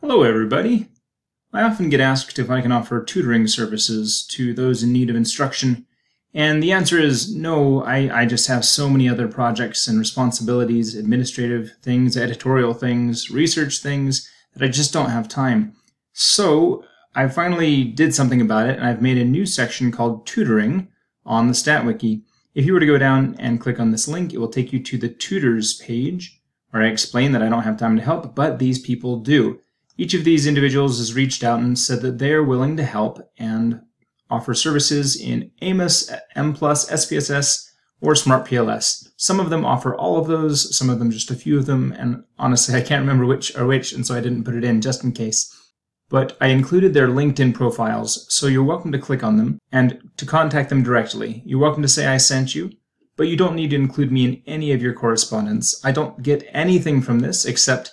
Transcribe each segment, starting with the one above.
Hello, everybody. I often get asked if I can offer tutoring services to those in need of instruction, and the answer is no, I, I just have so many other projects and responsibilities, administrative things, editorial things, research things, that I just don't have time. So I finally did something about it, and I've made a new section called Tutoring on the StatWiki. If you were to go down and click on this link, it will take you to the Tutors page, where I explain that I don't have time to help, but these people do. Each of these individuals has reached out and said that they are willing to help and offer services in Amos, Mplus, SPSS, or SmartPLS. Some of them offer all of those, some of them just a few of them, and honestly I can't remember which are which, and so I didn't put it in just in case. But I included their LinkedIn profiles, so you're welcome to click on them and to contact them directly. You're welcome to say I sent you, but you don't need to include me in any of your correspondence. I don't get anything from this except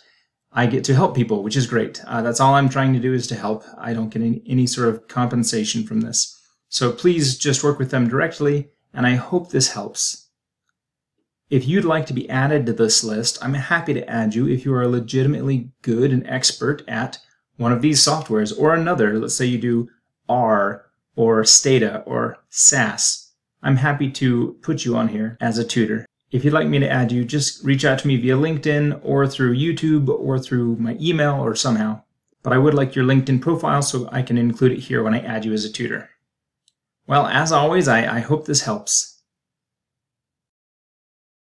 I get to help people, which is great. Uh, that's all I'm trying to do is to help. I don't get any, any sort of compensation from this. So please just work with them directly, and I hope this helps. If you'd like to be added to this list, I'm happy to add you if you are legitimately good and expert at one of these softwares or another. Let's say you do R or Stata or SAS. I'm happy to put you on here as a tutor. If you'd like me to add you, just reach out to me via LinkedIn or through YouTube or through my email or somehow. But I would like your LinkedIn profile so I can include it here when I add you as a tutor. Well, as always, I, I hope this helps.